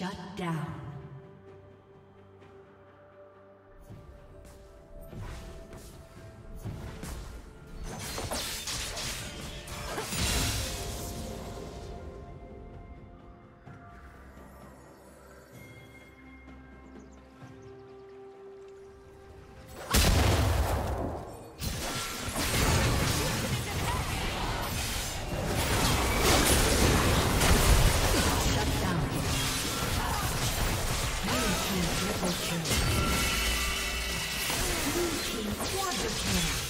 Shut down. team quadra kill.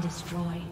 Destroyed.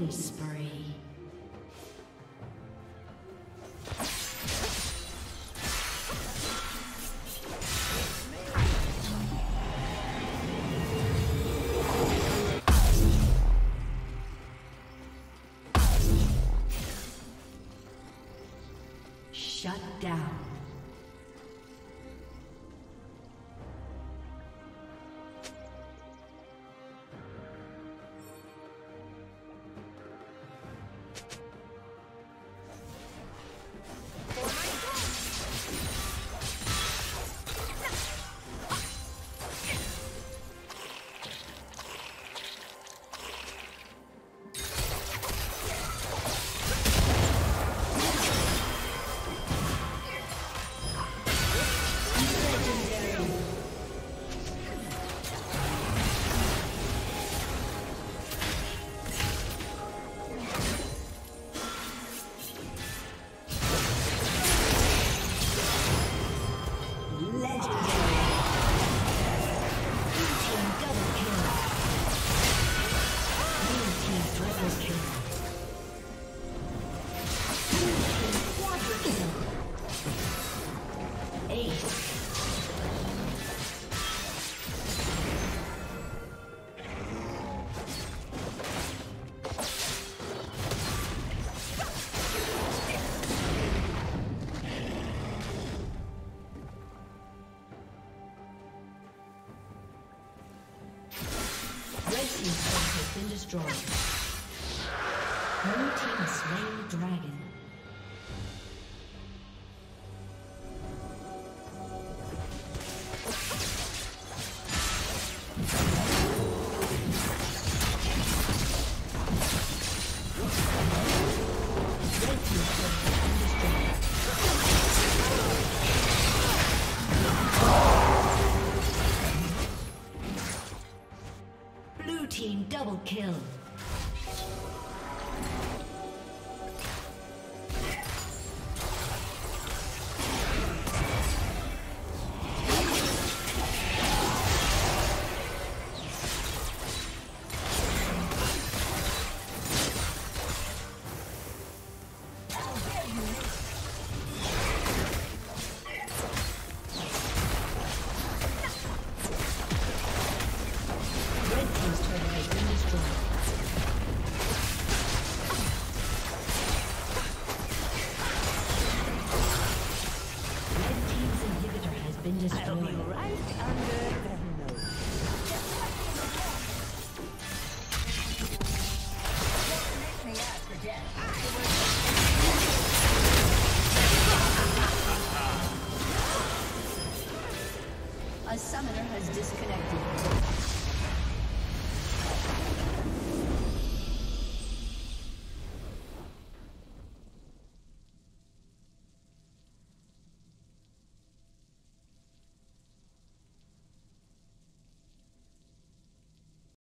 Killing spree.